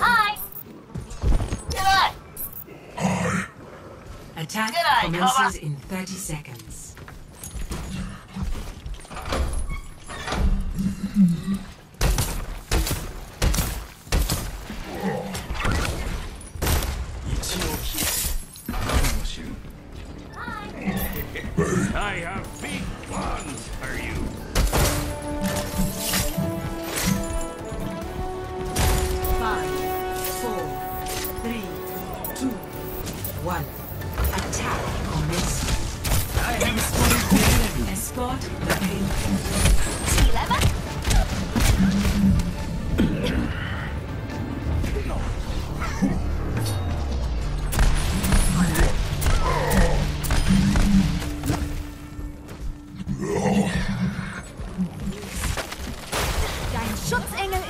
Hi. Good Attack Good eye, commences in 30 seconds. I have big plans for you. Five, four, three, two, one. Attack commences. I am spotted the enemy. Escort the payload. See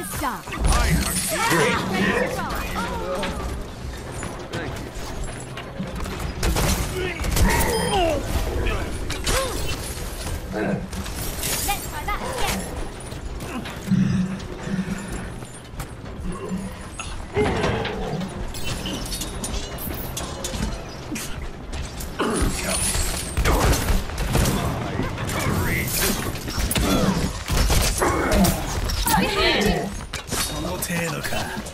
Schutzengel ist da. Let's せえのか。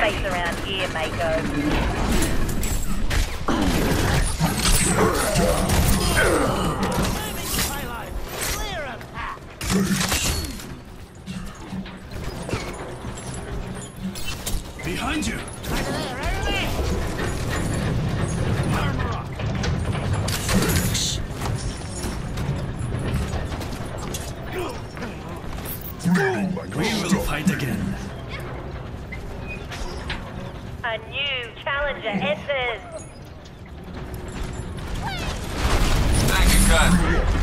To show your around here, Mako. Behind you. We will fight again. A new challenger enters. Thank you, cut.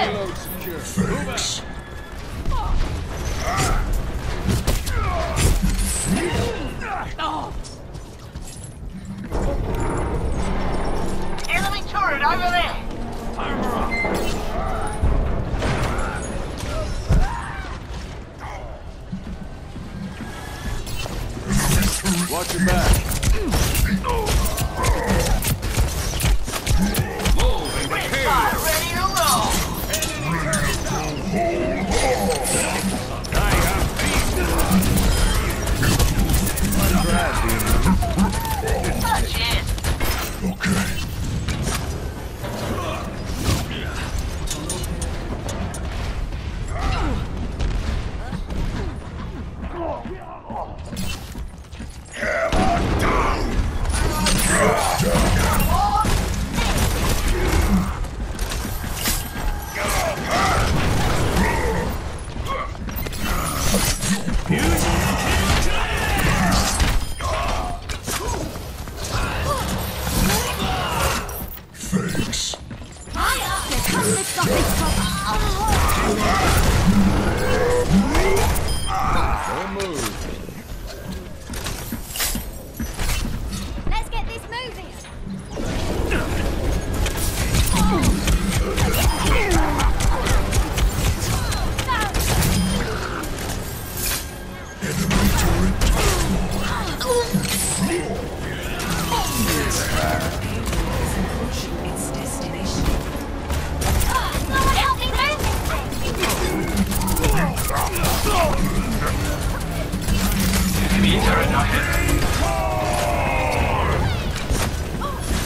Thanks. Over there. Armor up. Watch your back. Okay. Oh, my God.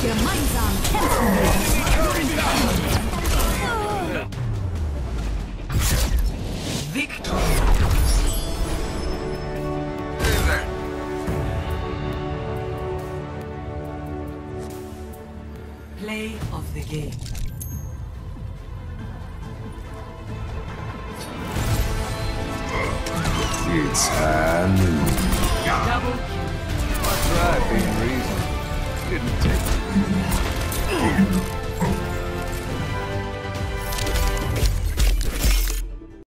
Gemeinsam kämpfen wir. Play of the game. It's high noon. Double kill. I tried being reasonable. Didn't take it.